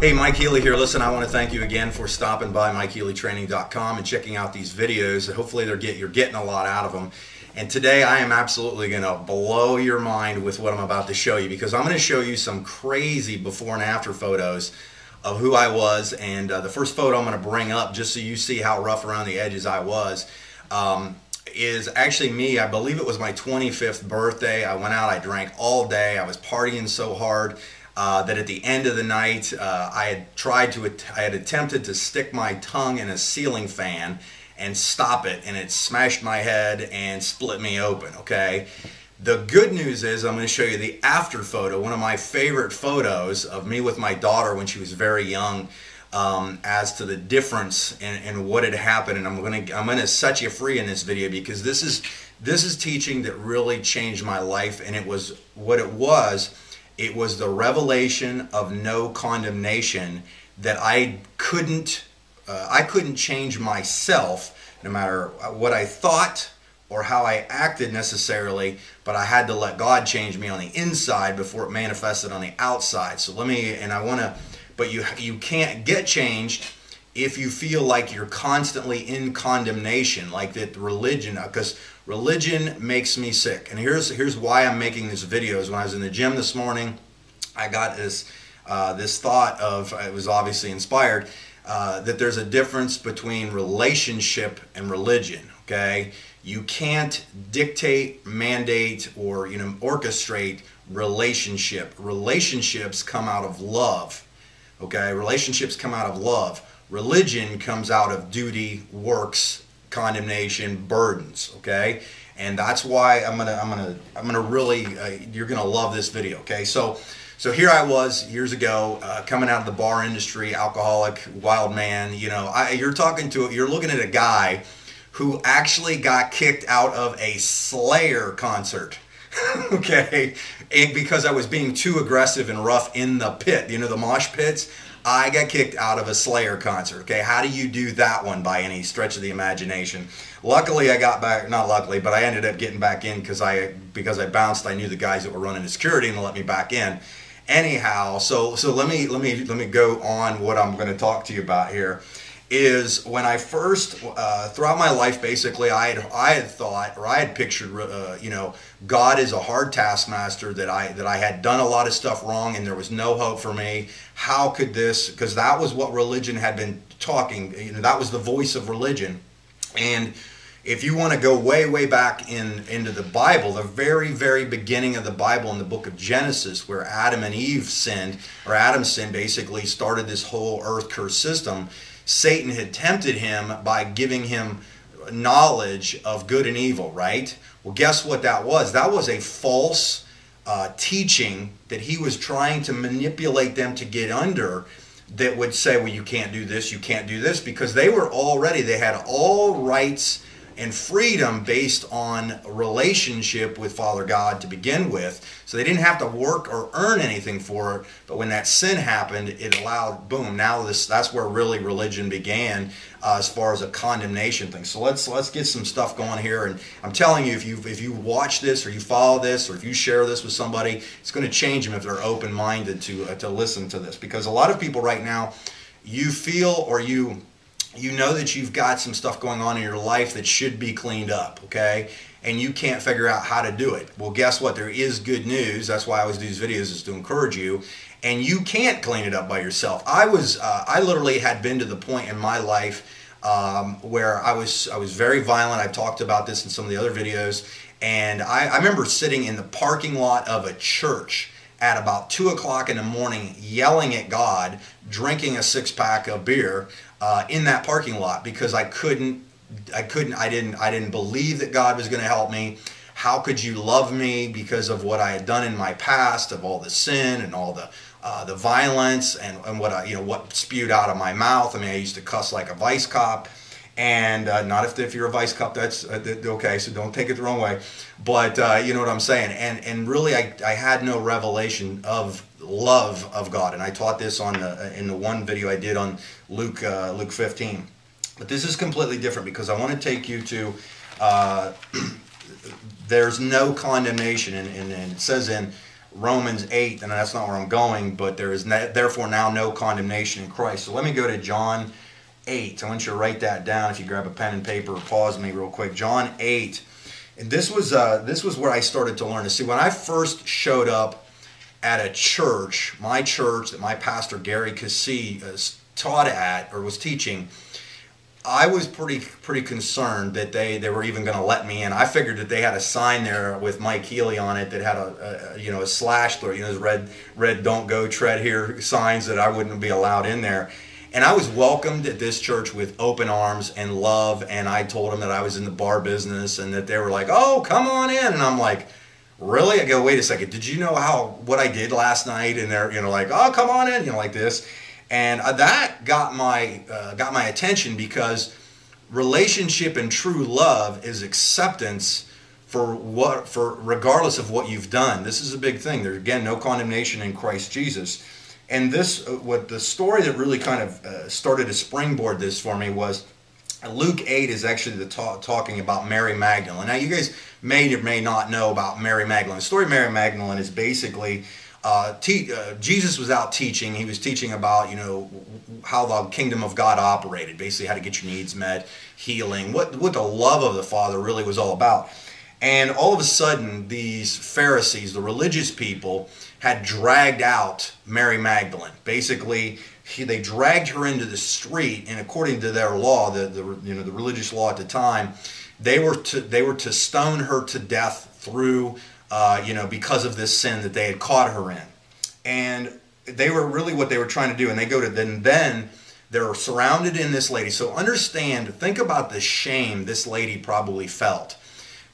Hey, Mike Healy here. Listen, I want to thank you again for stopping by MikeHealyTraining.com and checking out these videos. Hopefully, they're get you're getting a lot out of them. And today, I am absolutely going to blow your mind with what I'm about to show you because I'm going to show you some crazy before and after photos of who I was. And uh, the first photo I'm going to bring up, just so you see how rough around the edges I was, um, is actually me. I believe it was my 25th birthday. I went out, I drank all day, I was partying so hard. Uh, that at the end of the night, uh, I had tried to, I had attempted to stick my tongue in a ceiling fan and stop it, and it smashed my head and split me open, okay? The good news is I'm going to show you the after photo, one of my favorite photos of me with my daughter when she was very young, um, as to the difference in, in what had happened. And I'm going to I'm going to set you free in this video because this is this is teaching that really changed my life, and it was what it was it was the revelation of no condemnation that I couldn't uh, I couldn't change myself no matter what I thought or how I acted necessarily, but I had to let God change me on the inside before it manifested on the outside. So let me and I want to but you you can't get changed if you feel like you're constantly in condemnation, like that religion, because religion makes me sick. And here's here's why I'm making this videos. When I was in the gym this morning, I got this uh, this thought of it was obviously inspired uh, that there's a difference between relationship and religion. Okay, you can't dictate, mandate, or you know orchestrate relationship. Relationships come out of love. Okay, relationships come out of love Religion comes out of duty, works, condemnation, burdens. Okay, and that's why I'm gonna I'm gonna I'm gonna really uh, you're gonna love this video. Okay, so. So here I was years ago, uh, coming out of the bar industry, alcoholic, wild man. You know, I, you're talking to, you're looking at a guy who actually got kicked out of a Slayer concert. okay, and because I was being too aggressive and rough in the pit, you know, the mosh pits. I got kicked out of a Slayer concert. Okay, how do you do that one by any stretch of the imagination? Luckily, I got back. Not luckily, but I ended up getting back in because I because I bounced. I knew the guys that were running the security and they let me back in. Anyhow, so so let me let me let me go on what I'm going to talk to you about here is when I first, uh, throughout my life, basically, I had I had thought or I had pictured, uh, you know, God is a hard taskmaster that I that I had done a lot of stuff wrong and there was no hope for me. How could this? Because that was what religion had been talking. You know, that was the voice of religion, and if you want to go way way back in into the bible the very very beginning of the bible in the book of genesis where adam and eve sinned or adam sinned basically started this whole earth curse system Satan had tempted him by giving him knowledge of good and evil, right? Well, guess what that was? That was a false uh, teaching that he was trying to manipulate them to get under that would say, well, you can't do this, you can't do this, because they were already, they had all rights and freedom based on relationship with Father God to begin with. So they didn't have to work or earn anything for it. But when that sin happened, it allowed boom. Now this that's where really religion began uh, as far as a condemnation thing. So let's let's get some stuff going here. And I'm telling you, if you if you watch this or you follow this or if you share this with somebody, it's going to change them if they're open minded to uh, to listen to this. Because a lot of people right now, you feel or you you know that you've got some stuff going on in your life that should be cleaned up, okay? And you can't figure out how to do it. Well, guess what? There is good news. That's why I always do these videos is to encourage you. And you can't clean it up by yourself. I was, uh, I literally had been to the point in my life um, where I was, I was very violent. I've talked about this in some of the other videos. And I, I remember sitting in the parking lot of a church at about 2 o'clock in the morning yelling at God, drinking a six pack of beer uh, in that parking lot because I couldn't, I couldn't, I didn't, I didn't believe that God was going to help me. How could you love me because of what I had done in my past, of all the sin and all the uh, the violence and, and what I, you know what spewed out of my mouth. I mean, I used to cuss like a vice cop and uh, not if, if you're a vice cop that's uh, okay so don't take it the wrong way. But uh, you know what i'm saying? And and really I, I had no revelation of love of god. And i taught this on the, in the one video i did on luke uh, luke 15 but this is completely different because i want to take you to uh, there's no condemnation and, and, and, it says in Romans 8, and that's not where I'm going, but there is therefore now no condemnation in Christ. So let me go to John 8. I want you to write that down if you grab a pen and paper pause me real quick. John 8. And this was uh, this was where I started to learn to see when I first showed up at a church, my church that my pastor Gary Cassie uh, taught at or was teaching. I was pretty pretty concerned that they, they were even going to let me in. I figured that they had a sign there with Mike Healy on it that had a, a you know a slash through you know those red red don't go tread here signs that I wouldn't be allowed in there. And I was welcomed at this church with open arms and love. And I told them that I was in the bar business and that they were like, "Oh, come on in." And I'm like, "Really?" I go, "Wait a second. Did you know how what I did last night?" And they're you know like, "Oh, come on in," you know like this and uh, that got my uh, got my attention because relationship and true love is acceptance for what for regardless of what you've done this is a big thing there's again no condemnation in christ jesus and this uh, what the story that really kind of uh, started to springboard this for me was luke 8 is actually the talk, talking about mary magdalene now you guys may or may not know about mary magdalene the story of mary magdalene is basically uh, te- uh, Jesus was out teaching. He was teaching about, you know, how the kingdom of God operated, basically how to get your needs met, healing, what, what the love of the Father really was all about. And all of a sudden, these Pharisees, the religious people, had dragged out Mary Magdalene. Basically, he, they dragged her into the street, and according to their law, the, the you know the religious law at the time, they were to they were to stone her to death through uh, you know, because of this sin that they had caught her in. And they were really what they were trying to do. And they go to then then they're surrounded in this lady. So understand, think about the shame this lady probably felt.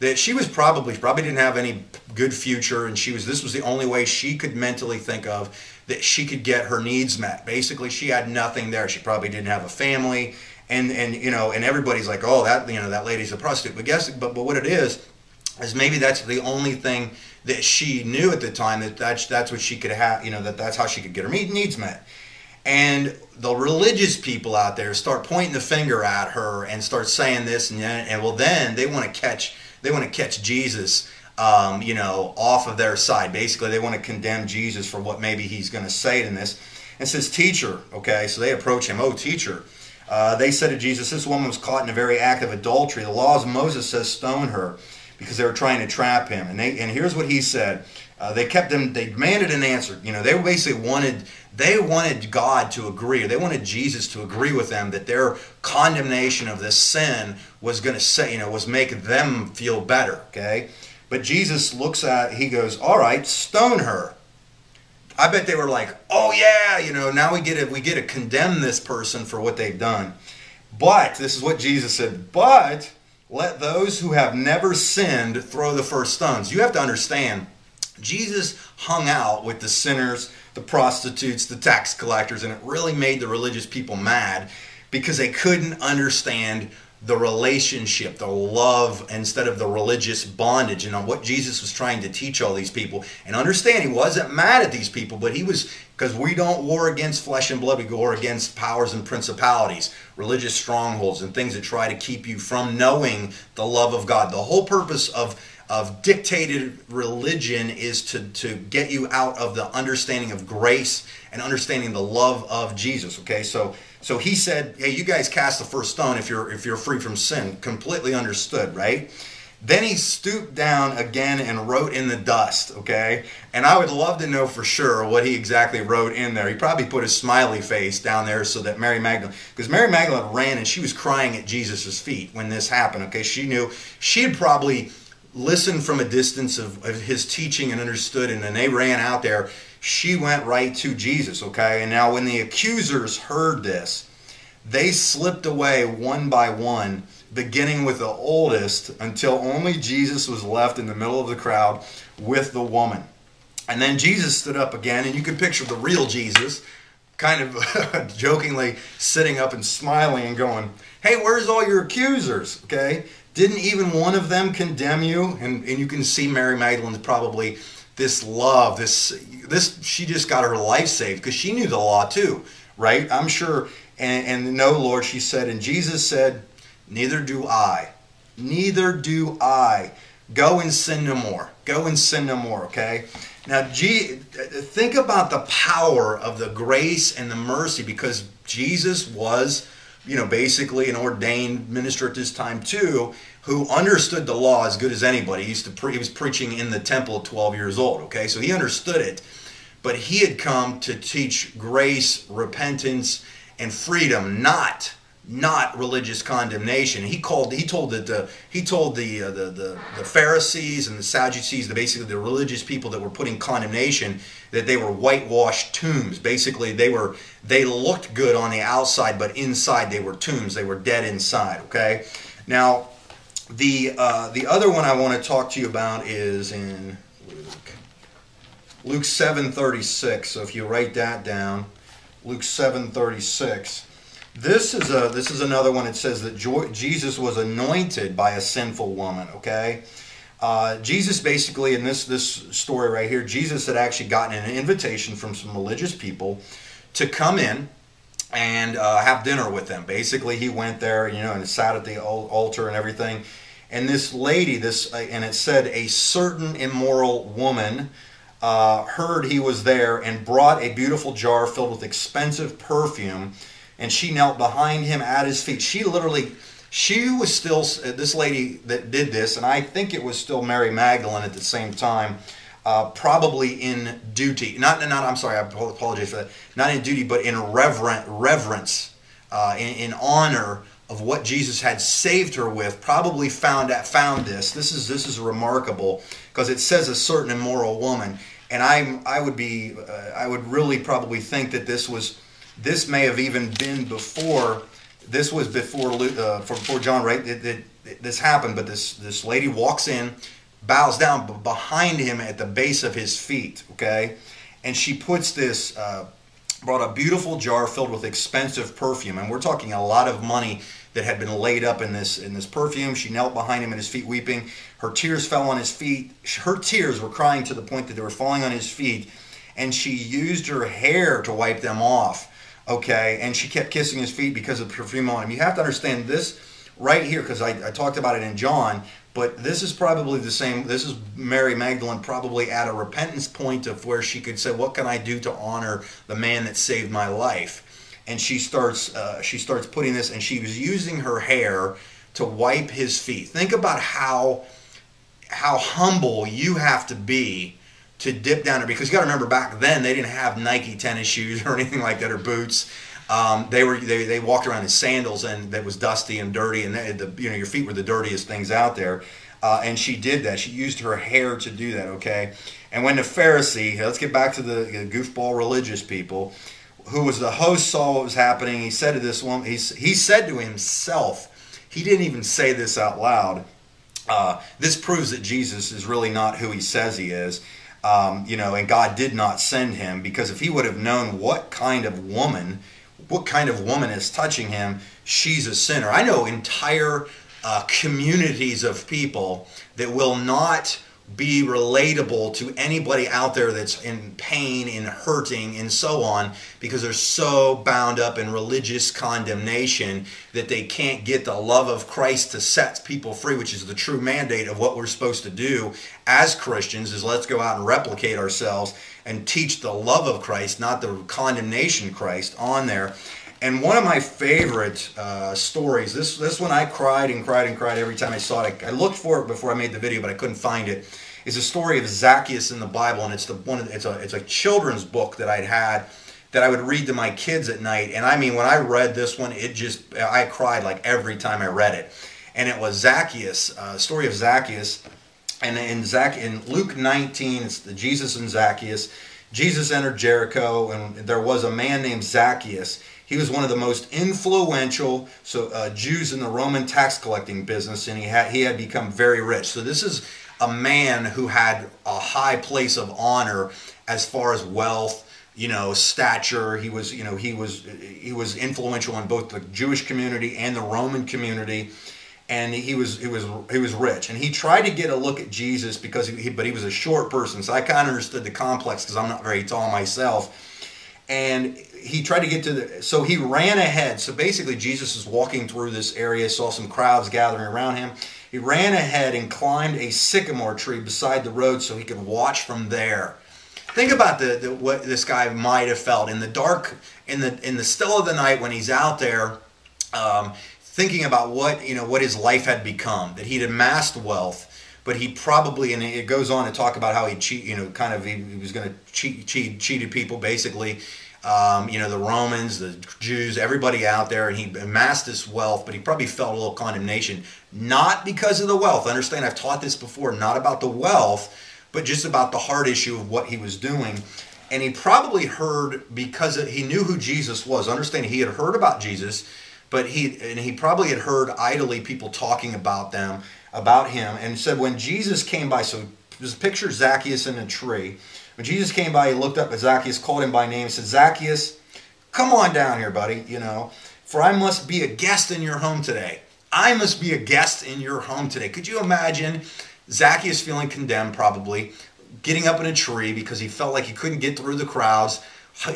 That she was probably probably didn't have any good future, and she was this was the only way she could mentally think of that she could get her needs met. Basically, she had nothing there. She probably didn't have a family, and and you know, and everybody's like, oh, that you know, that lady's a prostitute. But guess, but but what it is is maybe that's the only thing that she knew at the time that that's that's what she could have you know that that's how she could get her needs met and the religious people out there start pointing the finger at her and start saying this and and well then they want to catch they want to catch jesus um, you know off of their side basically they want to condemn jesus for what maybe he's going to say in this and says teacher okay so they approach him oh teacher uh, they said to jesus this woman was caught in a very act of adultery the laws of moses says stone her because they were trying to trap him. And they and here's what he said. Uh, they kept them. They demanded an answer. You know, they basically wanted they wanted God to agree. They wanted Jesus to agree with them that their condemnation of this sin was going to say, you know, was make them feel better. Okay, but Jesus looks at. He goes, "All right, stone her." I bet they were like, "Oh yeah, you know, now we get to we get to condemn this person for what they've done." But this is what Jesus said. But let those who have never sinned throw the first stones. You have to understand, Jesus hung out with the sinners, the prostitutes, the tax collectors, and it really made the religious people mad because they couldn't understand the relationship, the love, instead of the religious bondage, and on what Jesus was trying to teach all these people. And understand, he wasn't mad at these people, but he was, because we don't war against flesh and blood, we war against powers and principalities, religious strongholds, and things that try to keep you from knowing the love of God. The whole purpose of of dictated religion is to, to get you out of the understanding of grace and understanding the love of Jesus. Okay, so so he said, "Hey, you guys cast the first stone if you're if you're free from sin." Completely understood, right? Then he stooped down again and wrote in the dust, okay? And I would love to know for sure what he exactly wrote in there. He probably put a smiley face down there so that Mary Magdalene, because Mary Magdalene ran and she was crying at Jesus' feet when this happened, okay? She knew, she had probably listened from a distance of, of his teaching and understood, and then they ran out there she went right to Jesus, okay? And now when the accusers heard this, they slipped away one by one, beginning with the oldest until only Jesus was left in the middle of the crowd with the woman. And then Jesus stood up again, and you can picture the real Jesus kind of jokingly sitting up and smiling and going, Hey, where's all your accusers? Okay? Didn't even one of them condemn you? And, and you can see Mary Magdalene probably this love, this this she just got her life saved because she knew the law too, right? I'm sure. And, and no, Lord, she said, and Jesus said, neither do I, neither do I. Go and sin no more. Go and sin no more, okay? Now, G, think about the power of the grace and the mercy because Jesus was, you know, basically an ordained minister at this time too, who understood the law as good as anybody. He used to pre- he was preaching in the temple at 12 years old, okay? So he understood it. But he had come to teach grace, repentance, and freedom, not not religious condemnation. He called. He told that the he told the, uh, the the the Pharisees and the Sadducees, the basically the religious people that were putting condemnation, that they were whitewashed tombs. Basically, they were they looked good on the outside, but inside they were tombs. They were dead inside. Okay. Now, the uh, the other one I want to talk to you about is in Luke. Luke seven thirty six. So if you write that down, Luke seven thirty six. This is a this is another one. It says that Jesus was anointed by a sinful woman. Okay, uh, Jesus basically in this this story right here, Jesus had actually gotten an invitation from some religious people to come in and uh, have dinner with them. Basically, he went there, you know, and sat at the altar and everything. And this lady, this uh, and it said a certain immoral woman. Uh, heard he was there and brought a beautiful jar filled with expensive perfume and she knelt behind him at his feet. She literally, she was still, this lady that did this, and I think it was still Mary Magdalene at the same time, uh, probably in duty. Not, not, I'm sorry, I apologize for that. Not in duty, but in reverent, reverence, uh, in, in honor of what Jesus had saved her with, probably found found this. This is this is remarkable because it says a certain immoral woman, and I I would be uh, I would really probably think that this was this may have even been before. This was before uh, before John, right? It, it, it, this happened, but this this lady walks in, bows down behind him at the base of his feet. Okay, and she puts this. Uh, brought a beautiful jar filled with expensive perfume, and we're talking a lot of money that had been laid up in this in this perfume. She knelt behind him at his feet, weeping. Her tears fell on his feet. Her tears were crying to the point that they were falling on his feet, and she used her hair to wipe them off okay, and she kept kissing his feet because of the perfume on him. You have to understand this right here because I, I, talked about it in John, but this is probably the same. This is Mary Magdalene probably at a repentance point of where she could say, "What can I do to honor the man that saved my life?" And she starts uh, she starts putting this, and she was using her hair to wipe his feet. Think about how how humble you have to be to dip down there because you got to remember back then they didn't have Nike tennis shoes or anything like that or boots. Um, they were they, they walked around in sandals and that was dusty and dirty and they, the you know your feet were the dirtiest things out there. Uh, and she did that. She used her hair to do that. Okay. And when the Pharisee, let's get back to the, the goofball religious people, who was the host, saw what was happening. He said to this woman, he, he said to himself, he didn't even say this out loud. Uh, this proves that Jesus is really not who he says he is. Um, you know, and God did not send him because if he would have known what kind of woman, what kind of woman is touching him, she's a sinner. I know entire uh, communities of people that will not be relatable to anybody out there that's in pain, in hurting, and so on, because they're so bound up in religious condemnation that they can't get the love of Christ to set people free, which is the true mandate of what we're supposed to do as Christians is let's go out and replicate ourselves and teach the love of Christ, not the condemnation Christ on there. And one of my favorite uh, stories, this this one I cried and cried and cried every time I saw it. I, looked for it before I made the video, but I couldn't find it. Is a story of Zacchaeus in the Bible, and it's the one. It's a it's a children's book that I'd had that I would read to my kids at night. And I mean, when I read this one, it just I cried like every time I read it. And it was Zacchaeus, uh, story of Zacchaeus, and in Zac in Luke 19, it's the Jesus and Zacchaeus. Jesus entered Jericho, and there was a man named Zacchaeus he was one of the most influential so uh, Jews in the Roman tax collecting business, and he had he had become very rich. So this is a man who had a high place of honor as far as wealth, you know, stature. He was you know he was he was influential in both the Jewish community and the Roman community. And he was he was he was rich, and he tried to get a look at Jesus because he, but he was a short person, so I kind of understood the complex because I'm not very tall myself and he tried to get to the so he ran ahead so basically jesus is walking through this area saw some crowds gathering around him He ran ahead and climbed a sycamore tree beside the road so he could watch from there. Think about the, the what this guy might have felt in the dark, in the in the still of the night when he's out there, um, thinking about what you know what his life had become. That he'd amassed wealth, but he probably and it goes on to talk about how he cheat, you know, kind of he, he was going to cheat, cheat, cheated people basically. Um, you know, the Romans, the Jews, everybody out there, and he amassed this wealth, but he probably felt a little condemnation, not because of the wealth. Understand, I've taught this before, not about the wealth, but just about the heart issue of what he was doing. And he probably heard because he knew who Jesus was. Understand, he had heard about Jesus, but he and he probably had heard idly people talking about them, about him, and said when Jesus came by. So just picture Zacchaeus in a tree when Jesus came by, he looked up at Zacchaeus, called him by name, said, Zacchaeus, come on down here, buddy, you know, for I must be a guest in your home today. I must be a guest in your home today. Could you imagine Zacchaeus feeling condemned, probably, getting up in a tree because he felt like he couldn't get through the crowds?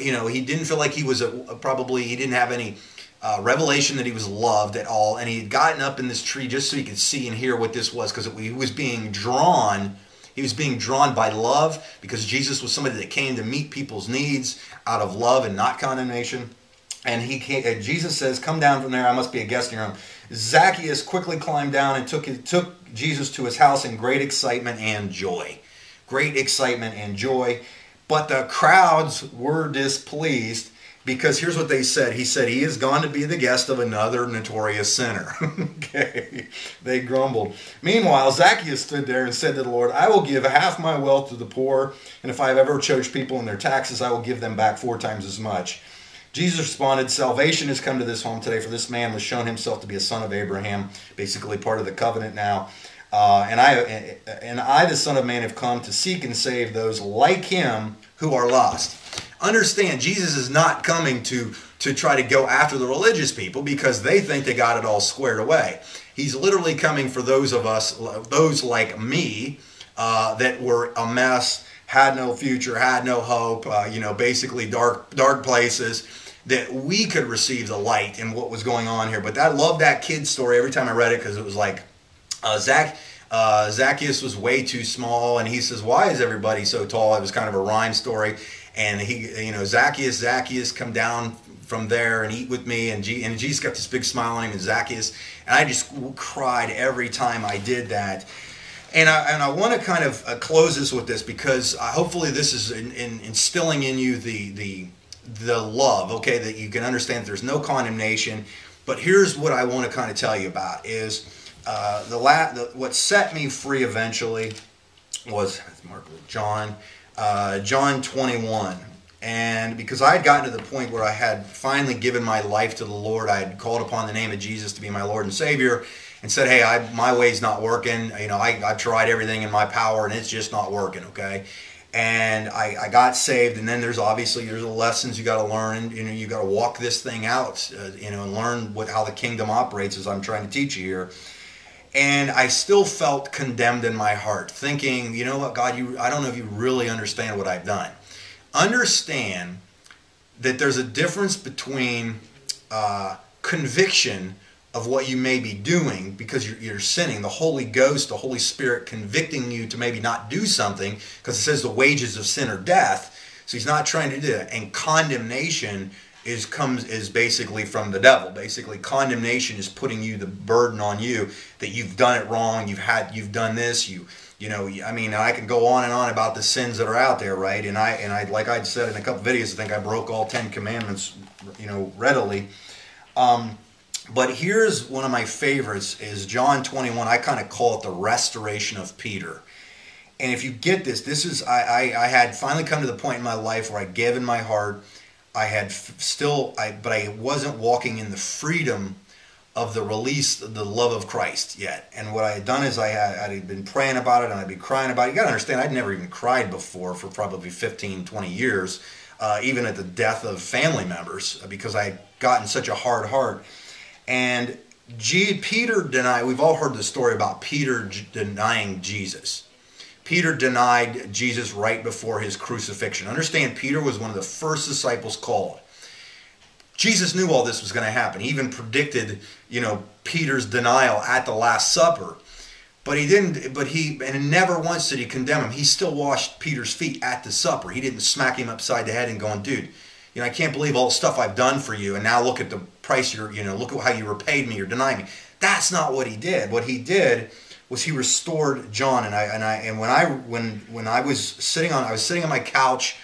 You know, he didn't feel like he was a, probably, he didn't have any uh, revelation that he was loved at all. And he had gotten up in this tree just so he could see and hear what this was because he was being drawn he was being drawn by love because Jesus was somebody that came to meet people's needs out of love and not condemnation. And he came, and Jesus says, "Come down from there. I must be a guest in your home." Zacchaeus quickly climbed down and took took Jesus to his house in great excitement and joy. Great excitement and joy. But the crowds were displeased because here's what they said. He said, He is gone to be the guest of another notorious sinner. okay. They grumbled. Meanwhile, Zacchaeus stood there and said to the Lord, I will give half my wealth to the poor, and if I have ever charged people in their taxes, I will give them back four times as much. Jesus responded, Salvation has come to this home today, for this man was shown himself to be a son of Abraham, basically part of the covenant now. Uh, and I and I, the Son of Man, have come to seek and save those like him who are lost understand Jesus is not coming to to try to go after the religious people because they think they got it all squared away. He's literally coming for those of us, those like me, uh, that were a mess, had no future, had no hope, uh, you know, basically dark dark places. That we could receive the light in what was going on here. But I love that kid story every time I read it because it was like uh, Zach. Uh, Zacchaeus was way too small, and he says, "Why is everybody so tall?" It was kind of a rhyme story, and he, you know, Zacchaeus, Zacchaeus, come down from there and eat with me. And, G- and Jesus got this big smile on him, and Zacchaeus, and I just cried every time I did that. And I, and I want to kind of uh, close this with this because uh, hopefully this is in, in, instilling in you the, the, the love, okay, that you can understand that there's no condemnation. But here's what I want to kind of tell you about is uh, the, la- the what set me free eventually was Mark John uh, John 21. And because I had gotten to the point where I had finally given my life to the Lord, I had called upon the name of Jesus to be my Lord and Savior and said, hey, I, my way's not working. You know, I, I've tried everything in my power and it's just not working, okay? and I, I, got saved and then there's obviously there's the lessons you got to learn and you know you got to walk this thing out uh, you know and learn what how the kingdom operates as i'm trying to teach you here and I still felt condemned in my heart, thinking, you know what, God, you I don't know if you really understand what I've done. Understand that there's a difference between uh, conviction of what you may be doing because you're, you're, sinning, the Holy Ghost, the Holy Spirit convicting you to maybe not do something because it says the wages of sin are death. So he's not trying to do that. And condemnation is comes is basically from the devil. Basically, condemnation is putting you the burden on you that you've done it wrong. You've had you've done this. You you know. I mean, I can go on and on about the sins that are out there, right? And I and I like I said in a couple videos, I think I broke all ten commandments, you know, readily. Um, but here's one of my favorites is John 21. I kind of call it the restoration of Peter. And if you get this, this is I, I, I had finally come to the point in my life where I gave in my heart I had still, I, but I wasn't walking in the freedom of the release, the love of Christ yet. And what I had done is I had, I had been praying about it and I'd be crying about it. You got to understand, I'd never even cried before for probably 15, 20 years, uh, even at the death of family members, uh, because I had gotten such a hard heart. And G, Peter denied, we've all heard the story about Peter denying Jesus. Peter denied Jesus right before his crucifixion. Understand, Peter was one of the first disciples called. Jesus knew all this was going to happen. He even predicted, you know, Peter's denial at the Last Supper. But he didn't. But he and never once did he condemn him. He still washed Peter's feet at the supper. He didn't smack him upside the head and going, dude, you know, I can't believe all the stuff I've done for you, and now look at the price you're, you know, look at how you repaid me. You're denying me. That's not what he did. What he did was he restored John, and I and I and when I when when I was sitting on I was sitting on my couch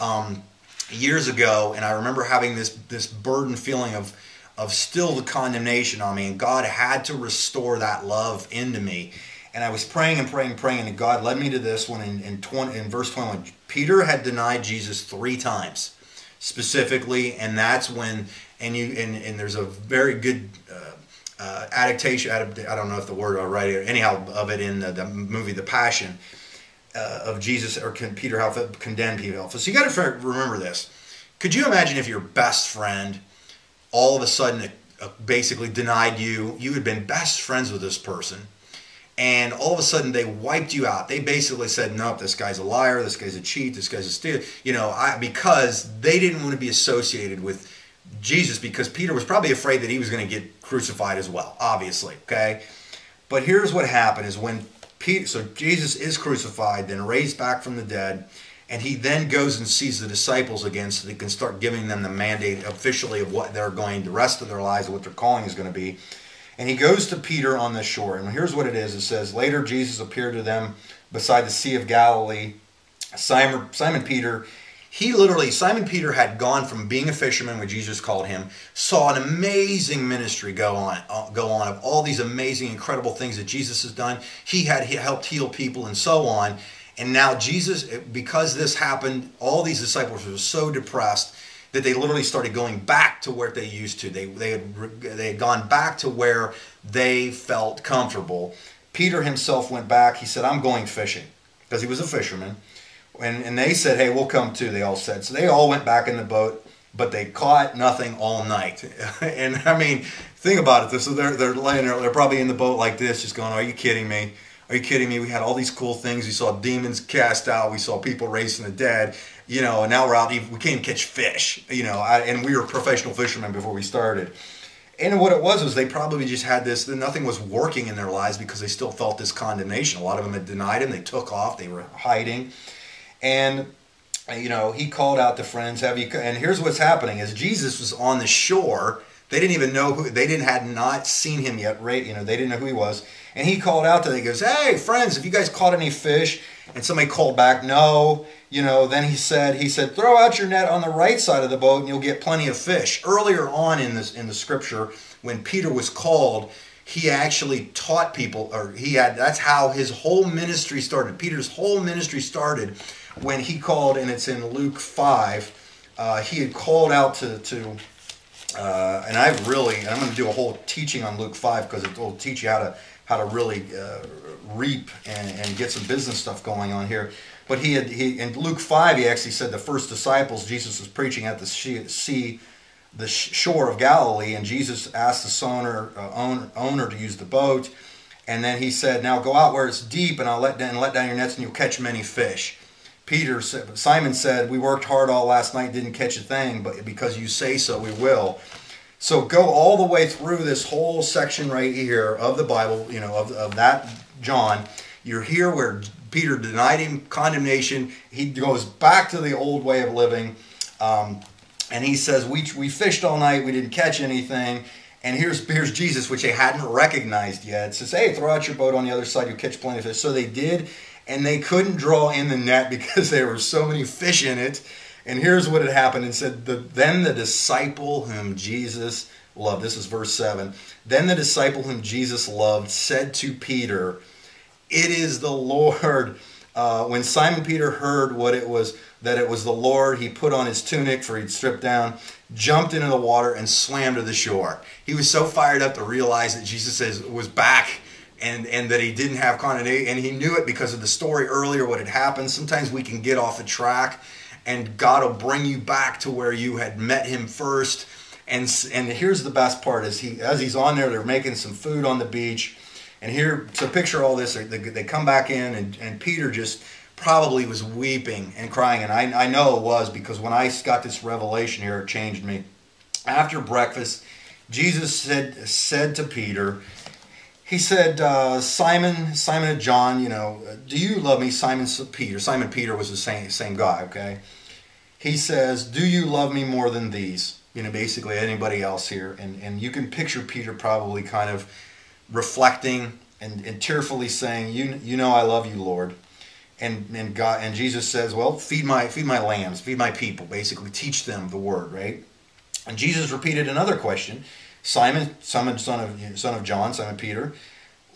um, years ago, and I remember having this this burden feeling of of still the condemnation on me, and God had to restore that love into me. And I was praying and praying and praying, and God led me to this one in in, 20, in verse 21. Peter had denied Jesus three times specifically, and that's when and you and, and there's a very good uh, uh, adaptation. I don't know if the word are right. Here, anyhow, of it in the, the movie The Passion uh, of Jesus or Peter how condemned Peter So you got to remember this. Could you imagine if your best friend all of a sudden uh, basically denied you? You had been best friends with this person and all of a sudden they wiped you out. They basically said, "Nope, this guy's a liar. This guy's a cheat. This guy's a steal." You know, I, because they didn't want to be associated with Jesus because Peter was probably afraid that he was going to get crucified as well. Obviously, okay. But here's what happened: is when Peter, so Jesus is crucified, then raised back from the dead, and he then goes and sees the disciples again, so they can start giving them the mandate officially of what they're going, the rest of their lives, what their calling is going to be. And he goes to Peter on the shore. And here's what it is it says, Later Jesus appeared to them beside the Sea of Galilee. Simon, Simon Peter, he literally, Simon Peter had gone from being a fisherman, when Jesus called him, saw an amazing ministry go on, uh, go on of all these amazing, incredible things that Jesus has done. He had he helped heal people and so on. And now Jesus, because this happened, all these disciples were so depressed that they literally started going back to where they used to. They, they, had, they had gone back to where they felt comfortable. Peter himself went back. He said, I'm going fishing because he was a fisherman. And, and they said, hey, we'll come too, they all said. So they all went back in the boat, but they caught nothing all night. and I mean, think about it. So they're, they're laying there, they're probably in the boat like this, just going, are you kidding me? Are you kidding me? We had all these cool things. We saw demons cast out. We saw people raising the dead you know, and now we're out, we can't catch fish, you know, I, and we were professional fishermen before we started. And what it was was they probably just had this, nothing was working in their lives because they still felt this condemnation. A lot of them had denied him, they took off, they were hiding. And, you know, he called out to friends, have you, and here's what's happening is Jesus was on the shore. They didn't even know who, they didn't, had not seen him yet, right? You know, they didn't know who he was. And he called out to them, he goes, hey, friends, have you guys caught any fish? And somebody called back, no you know, then he said, he said, throw out your net on the right side of the boat and you'll get plenty of fish. Earlier on in this in the scripture, when Peter was called, he actually taught people, or he had that's how his whole ministry started. Peter's whole ministry started when he called, and it's in Luke five. Uh, he had called out to to uh, and I've really, and I'm going to do a whole teaching on Luke 5 because it will teach you how to how to really uh, reap and, and, get some business stuff going on here. But he had he in Luke five he actually said the first disciples Jesus was preaching at the sea, the shore of Galilee, and Jesus asked the owner uh, owner to use the boat, and then he said, "Now go out where it's deep, and I'll let down let down your nets, and you'll catch many fish." Peter Simon said, "We worked hard all last night, didn't catch a thing, but because you say so, we will." So go all the way through this whole section right here of the Bible, you know, of, of that John. You're here where Peter denied him condemnation. He goes back to the old way of living. Um, and he says, we, we fished all night, we didn't catch anything. And here's, here's Jesus, which they hadn't recognized yet. It says, hey, throw out your boat on the other side, you'll catch plenty of fish. So they did, and they couldn't draw in the net because there were so many fish in it. And here's what had happened. And said, Then the disciple whom Jesus loved, this is verse 7. Then the disciple whom Jesus loved said to Peter, it is the Lord. Uh, when Simon Peter heard what it was, that it was the Lord, he put on his tunic, for he'd stripped down, jumped into the water, and swam to the shore. He was so fired up to realize that Jesus was back and, and that he didn't have continuity. And he knew it because of the story earlier, what had happened. Sometimes we can get off the track, and God will bring you back to where you had met him first. And, and here's the best part is he as he's on there, they're making some food on the beach and here, so picture all this. They, they come back in, and, and Peter just probably was weeping and crying. And I, I know it was because when I got this revelation here, it changed me. After breakfast, Jesus said, said to Peter, he said, uh, Simon, Simon and John, you know, do you love me? Simon Peter. Simon Peter was the same same guy. Okay. He says, do you love me more than these? You know, basically anybody else here, and and you can picture Peter probably kind of reflecting and, and tearfully saying, you you know I love you, Lord. And, and God and Jesus says, well, feed my feed my lambs, feed my people, basically teach them the word, right? And Jesus repeated another question. Simon, Simon, son of son of John, Simon Peter,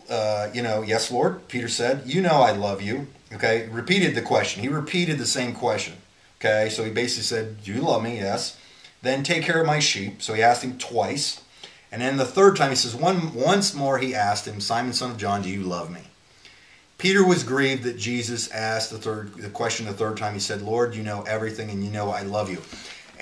uh, you know, yes, Lord. Peter said, you know, I love you. Okay, repeated the question. He repeated the same question. Okay, so he basically said, "Do you love me?" Yes. Then take care of my sheep. So he asked him twice, and then the third time he says, one once more he asked him, Simon, son of John, do you love me? Peter was grieved that Jesus asked the third the question the third time. He said, "Lord, you know everything, and you know I love you."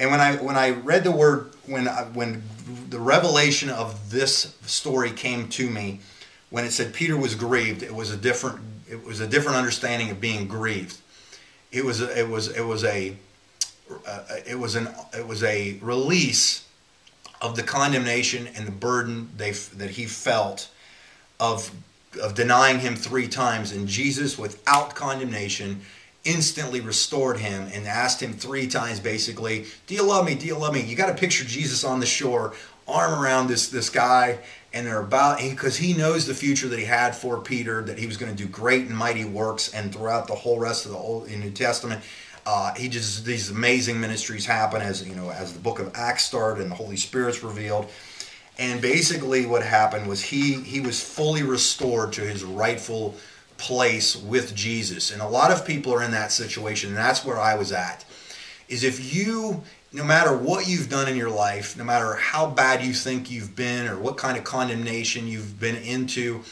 And when I when I read the word when I, when the revelation of this story came to me, when it said Peter was grieved, it was a different it was a different understanding of being grieved. It was it was it was a uh, it was an it was a release of the condemnation and the burden they that he felt of of denying him three times and Jesus without condemnation instantly restored him and asked him three times basically, Do you love me? Do you love me? You got to picture Jesus on the shore, arm around this, this guy, and they're about, because he knows the future that he had for Peter, that he was going to do great and mighty works, and throughout the whole rest of the Old New Testament. Uh, he just these amazing ministries happen as you know as the book of Acts started and the Holy Spirit's revealed, and basically what happened was he he was fully restored to his rightful place with Jesus. And a lot of people are in that situation, and that's where I was at. Is if you, no matter what you've done in your life, no matter how bad you think you've been or what kind of condemnation you've been into,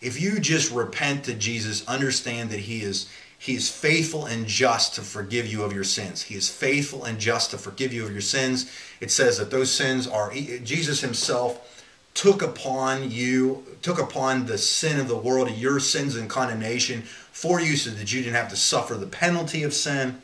if you just repent to Jesus, understand that He is He is faithful and just to forgive you of your sins. He is faithful and just to forgive you of your sins. It says that those sins are Jesus Himself took upon you, took upon the sin of the world, your sins and condemnation for you so that you didn't have to suffer the penalty of sin.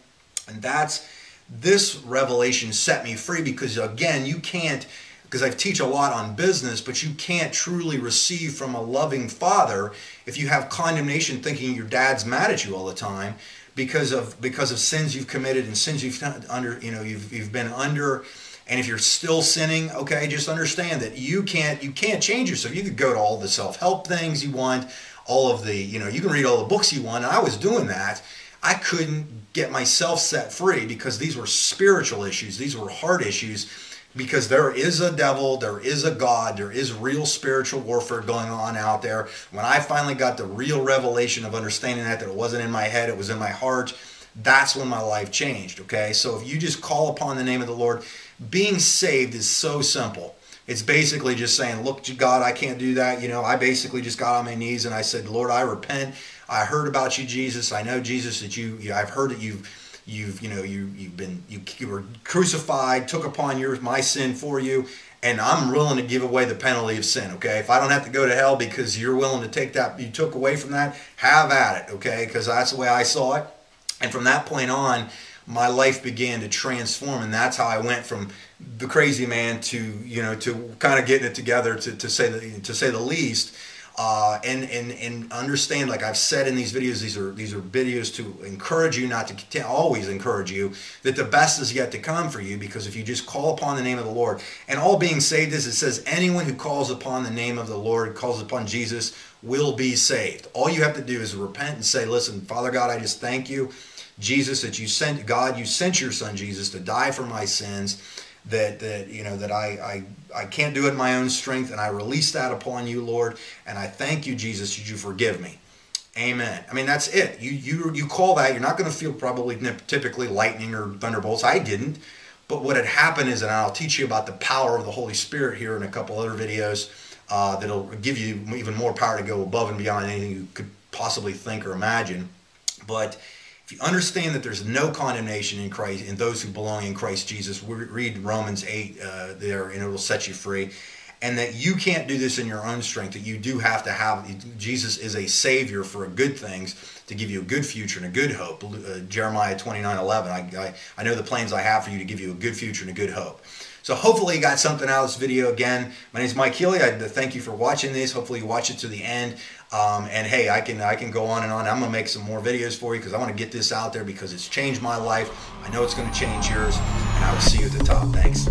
And that's this revelation set me free because again, you can't because I teach a lot on business, but you can't truly receive from a loving father if you have condemnation thinking your dad's mad at you all the time because of because of sins you've committed and sins you've under you know you've you've been under and if you're still sinning, okay, just understand that you can't you can't change yourself. You could go to all the self-help things you want, all of the, you know, you can read all the books you want. And I was doing that. I couldn't get myself set free because these were spiritual issues. These were heart issues because there is a devil, there is a God, there is real spiritual warfare going on out there. When I finally got the real revelation of understanding that, that it wasn't in my head, it was in my heart, that's when my life changed. Okay, so if you just call upon the name of the Lord, being saved is so simple. It's basically just saying, Look, God, I can't do that. You know, I basically just got on my knees and I said, Lord, I repent. I heard about you, Jesus. I know, Jesus, that you, I've heard that you've you've you know you you've been you, you were crucified took upon your my sin for you and i'm willing to give away the penalty of sin okay if i don't have to go to hell because you're willing to take that you took away from that have at it okay because that's the way i saw it and from that point on my life began to transform and that's how i went from the crazy man to you know to kind of getting it together to, to say the to say the least. Uh, and and and understand like I've said in these videos these are these are videos to encourage you not to, to always encourage you that the best is yet to come for you because if you just call upon the name of the Lord and all being saved is it says anyone who calls upon the name of the Lord calls upon Jesus will be saved. All you have to do is repent and say listen Father God I just thank you Jesus, that you sent, God, you sent your son Jesus to die for my sins, that, that you know, that I, I, I can't do it in my own strength, and I release that upon you, Lord, and I thank you, Jesus, that you forgive me. Amen. I mean, that's it. You, you, you call that, you're not going to feel probably typically lightning or thunderbolts. I didn't. But what had happened is, and I'll teach you about the power of the Holy Spirit here in a couple other videos uh, that'll give you even more power to go above and beyond anything you could possibly think or imagine. But if you understand that there's no condemnation in Christ in those who belong in Christ Jesus, read Romans 8 uh, there and it will set you free. And that you can't do this in your own strength, that you do have to have, Jesus is a savior for good things to give you a good future and a good hope. Uh, Jeremiah 29 11, I, I, I know the plans I have for you to give you a good future and a good hope. So hopefully you got something out of this video. Again, my name is Mike Healy. I thank you for watching this. Hopefully you watch it to the end. Um, and hey, I can I can go on and on. I'm gonna make some more videos for you because I want to get this out there because it's changed my life. I know it's gonna change yours, and I will see you at the top. Thanks.